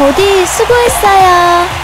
버디 수고했어요.